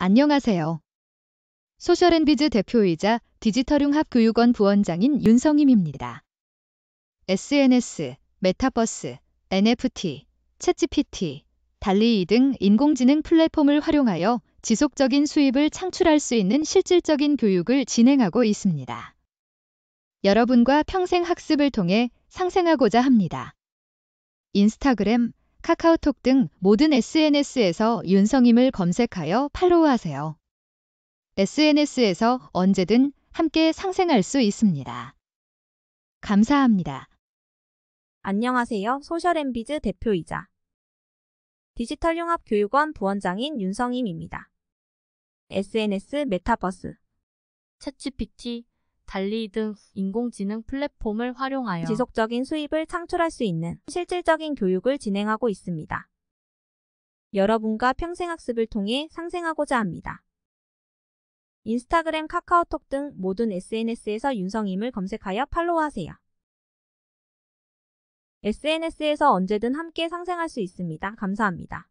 안녕하세요. 소셜앤비즈 대표이자 디지털융합교육원 부원장인 윤성임입니다. SNS, 메타버스, NFT, 챗GPT, 달리 등 인공지능 플랫폼을 활용하여 지속적인 수입을 창출할 수 있는 실질적인 교육을 진행하고 있습니다. 여러분과 평생 학습을 통해 상생하고자 합니다. 인스타그램, 카카오톡 등 모든 SNS에서 윤성임을 검색하여 팔로우하세요. SNS에서 언제든 함께 상생할 수 있습니다. 감사합니다. 안녕하세요. 소셜앤비즈 대표이자 디지털융합교육원 부원장인 윤성임입니다. SNS 메타버스, 챗GPT, 달리 등 인공지능 플랫폼을 활용하여 지속적인 수입을 창출할 수 있는 실질적인 교육을 진행하고 있습니다. 여러분과 평생학습을 통해 상생하고자 합니다. 인스타그램, 카카오톡 등 모든 SNS에서 윤성임을 검색하여 팔로우하세요. SNS에서 언제든 함께 상생할 수 있습니다. 감사합니다.